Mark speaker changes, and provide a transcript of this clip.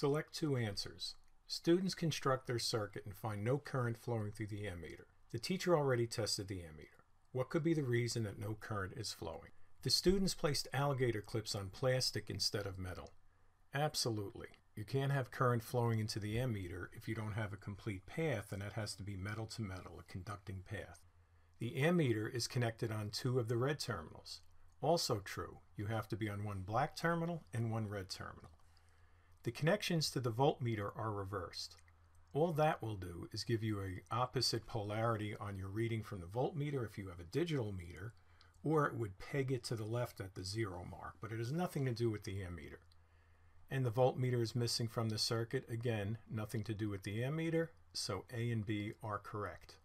Speaker 1: Select two answers. Students construct their circuit and find no current flowing through the ammeter. The teacher already tested the ammeter. What could be the reason that no current is flowing? The students placed alligator clips on plastic instead of metal. Absolutely. You can't have current flowing into the ammeter if you don't have a complete path, and that has to be metal to metal, a conducting path. The ammeter is connected on two of the red terminals. Also true, you have to be on one black terminal and one red terminal. The connections to the voltmeter are reversed. All that will do is give you a opposite polarity on your reading from the voltmeter if you have a digital meter, or it would peg it to the left at the zero mark, but it has nothing to do with the ammeter. And the voltmeter is missing from the circuit, again, nothing to do with the ammeter, so A and B are correct.